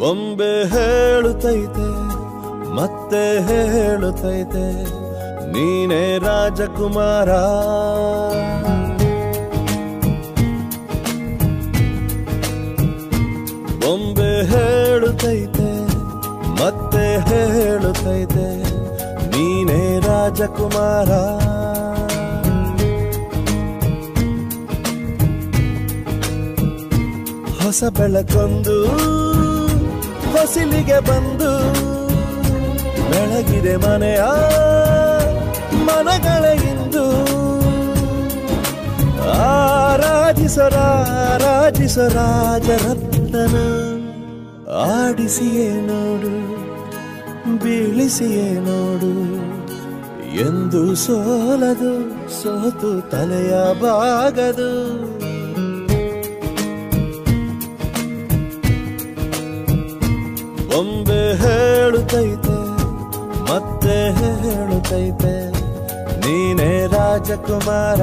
ಬೊಂಬೆ ಹೇಳುತ್ತೈತೆ ಮತ್ತೆ ಹೇಳುತ್ತೈತೆ ನೀನೇ ರಾಜಕುಮಾರ. ಬೊಂಬೆ ಹೇಳುತ್ತೈತೆ ಮತ್ತೆ ಹೇಳುತ್ತೈತೆ ನೀನೇ ರಾಜಕುಮಾರ. ಹೊಸ ಬೆಳಕೊಂದು ಹೊಸಿಲಿಗೆ ಬಂದು ಬೆಳಗಿದೆ ಮನೆಯ ಮನಗಳ ಇಂದು. ಆರಾಜಿಸರಾಜಿಸ ರಾಜರತ್ನನ. ಆಡಿಸಿಯೇ ನೋಡು, ಬೀಳಿಸಿಯೇ ನೋಡು. ಎಂದು ಸೋಲದು, ಸೋತು ತಲೆಯ ಬಾಗದು ಒಂಬೆ ಹೇಳುತ್ತೈತೆ, ಮತ್ತೆ ಹೇಳುತ್ತೈತೆ, ನೀನೇ ರಾಜಕುಮಾರ.